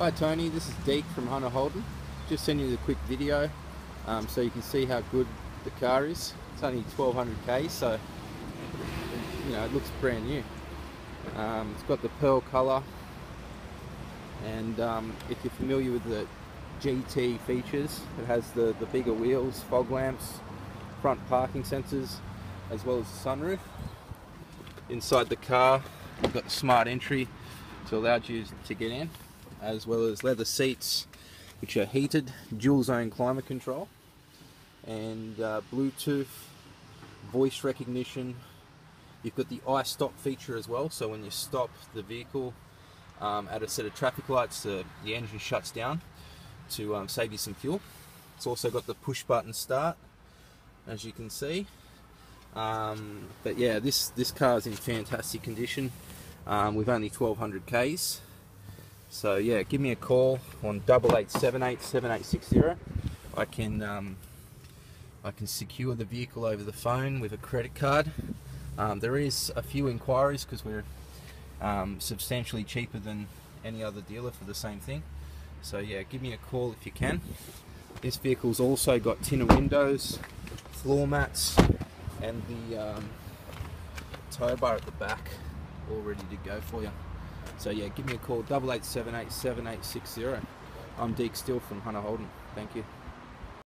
Hi Tony, this is Deek from Hunter Holden. Just sending you the quick video um, so you can see how good the car is. It's only 1200k, so you know it looks brand new. Um, it's got the pearl colour, and um, if you're familiar with the GT features, it has the the bigger wheels, fog lamps, front parking sensors, as well as the sunroof. Inside the car, you've got the smart entry to allow you to get in as well as leather seats which are heated, dual zone climate control and uh, Bluetooth, voice recognition. You've got the i-stop feature as well, so when you stop the vehicle um, at a set of traffic lights, uh, the engine shuts down to um, save you some fuel. It's also got the push button start, as you can see. Um, but yeah, this, this car is in fantastic condition um, with only 1200 Ks. So yeah, give me a call on double eight seven eight seven eight six zero. I can um, I can secure the vehicle over the phone with a credit card. Um, there is a few inquiries because we're um, substantially cheaper than any other dealer for the same thing. So yeah, give me a call if you can. This vehicle's also got tinted windows, floor mats, and the um, tow bar at the back all ready to go for you. So yeah, give me a call, double eight seven eight seven eight six zero. I'm Deek Steel from Hunter Holden. Thank you.